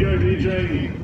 go, DJ.